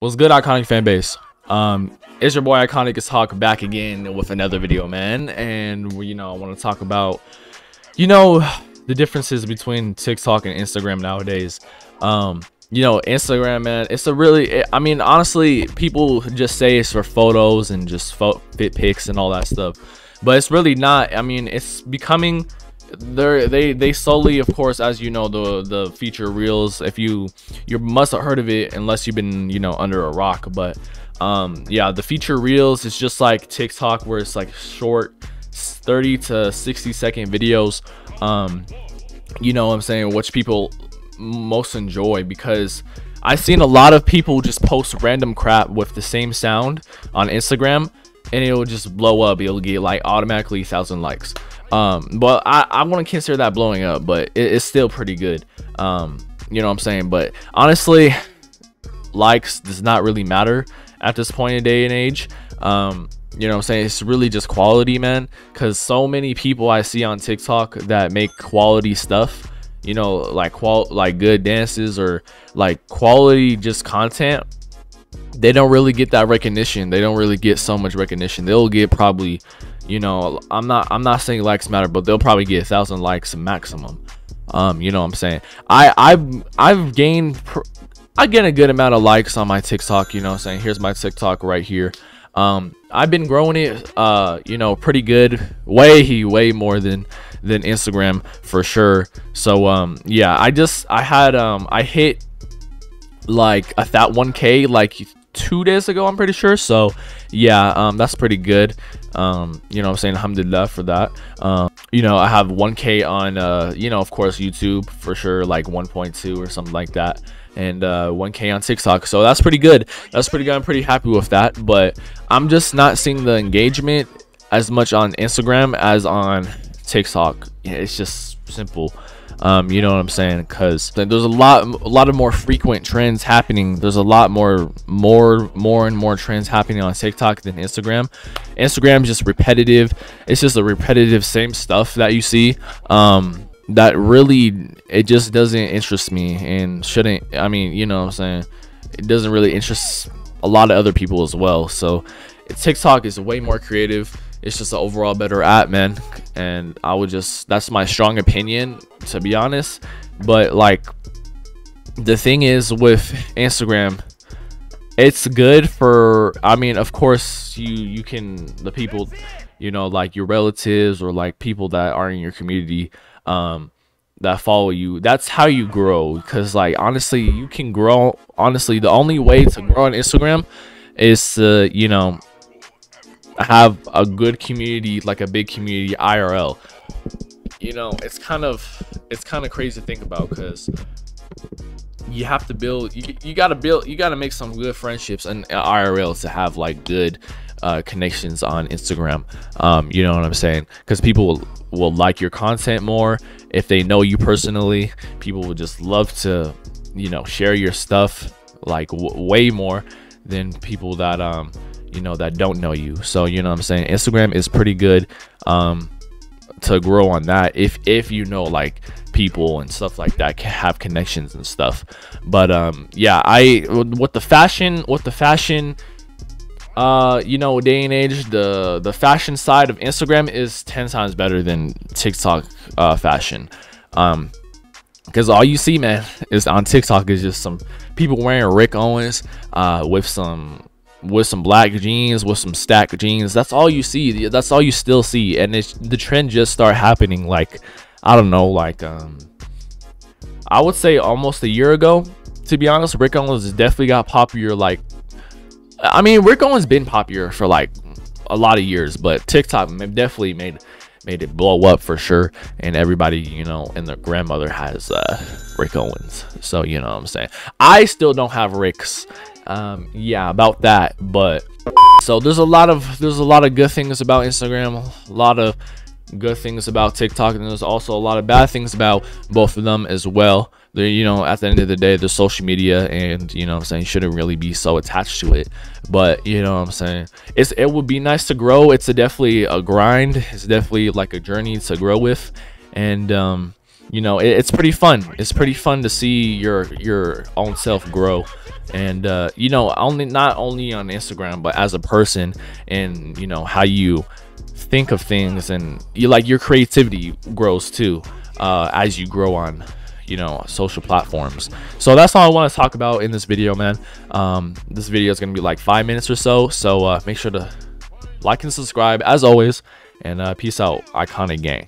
What's good, Iconic fan base? Um, it's your boy Iconic Ishaq back again with another video, man. And you know, I want to talk about, you know, the differences between TikTok and Instagram nowadays. Um, you know, Instagram, man, it's a really, I mean, honestly, people just say it's for photos and just fit pics and all that stuff, but it's really not. I mean, it's becoming they're they they solely of course as you know the the feature reels. If you you must have heard of it unless you've been you know under a rock. But um yeah the feature reels is just like tiktok where it's like short 30 to 60 second videos. Um you know what i'm saying? Which people most enjoy because i've seen a lot of people just post random crap with the same sound on instagram and it'll just blow up. It'll get like automatically thousand likes um, but I, I want to consider that blowing up, but it, it's still pretty good. Um, you know what I'm saying? But honestly, likes does not really matter at this point in day and age. Um, you know what I'm saying? It's really just quality, man. Cause so many people I see on TikTok that make quality stuff, you know, like qual like good dances or like quality just content. They don't really get that recognition. They don't really get so much recognition. They'll get probably you know i'm not i'm not saying likes matter but they'll probably get a thousand likes maximum. Um you know what i'm saying? I i've i've gained i get a good amount of likes on my tiktok you know i'm saying? Here's my tiktok right here. Um i've been growing it uh you know pretty good way way more than than instagram for sure. So um yeah i just i had um i hit like a that 1k like two days ago i'm pretty sure. So yeah um that's pretty good. Um you know i'm saying? Alhamdulillah for that. Um you know i have 1k on uh you know of course youtube for sure like 1.2 or something like that. And uh 1k on tiktok. So that's pretty good. That's pretty good. I'm pretty happy with that. But i'm just not seeing the engagement as much on instagram as on tiktok. Yeah, it's just simple um, you know what I'm saying? Because there's a lot, a lot of more frequent trends happening. There's a lot more, more, more and more trends happening on TikTok than Instagram. Instagram is just repetitive. It's just a repetitive same stuff that you see. Um, that really, it just doesn't interest me and shouldn't. I mean, you know what I'm saying? It doesn't really interest a lot of other people as well. So TikTok is way more creative it's just an overall better app, man. And I would just that's my strong opinion, to be honest. But like the thing is with Instagram, it's good for I mean, of course you you can the people you know, like your relatives or like people that are in your community, um, that follow you that's how you grow because like honestly you can grow honestly the only way to grow on instagram is to you know have a good community, like a big community IRL. You know, it's kind of it's kind of crazy to think about because you have to build you, you got to build you got to make some good friendships and IRL to have like good uh, connections on Instagram. Um, you know what I'm saying? Because people will, will like your content more if they know you personally. People will just love to, you know, share your stuff like way more than people that um you know that don't know you. So you know what i'm saying? Instagram is pretty good um to grow on that if if you know like people and stuff like that can have connections and stuff. But um yeah i with the fashion with the fashion uh you know day and age the the fashion side of instagram is 10 times better than tiktok uh fashion. Um because all you see man is on tiktok is just some people wearing rick owens uh with some with some black jeans with some stack jeans that's all you see that's all you still see. And it's the trend just start happening like i don't know like um i would say almost a year ago to be honest rick owens definitely got popular like i mean rick owens been popular for like a lot of years but tiktok definitely made made it blow up for sure. And everybody you know and their grandmother has uh rick owens. So you know what i'm saying? I still don't have ricks um, yeah, about that. But so there's a lot of there's a lot of good things about Instagram, a lot of good things about TikTok, and there's also a lot of bad things about both of them as well. They're, you know, at the end of the day, the social media, and you know, I'm saying shouldn't really be so attached to it. But you know, I'm saying it's it would be nice to grow. It's a definitely a grind. It's definitely like a journey to grow with, and um, you know, it, it's pretty fun. It's pretty fun to see your your own self grow, and uh, you know, only not only on Instagram, but as a person, and you know how you think of things, and you like your creativity grows too uh, as you grow on you know social platforms. So that's all i want to talk about in this video man. Um, this video is gonna be like five minutes or so. So uh, make sure to like and subscribe as always. And uh, peace out iconic gang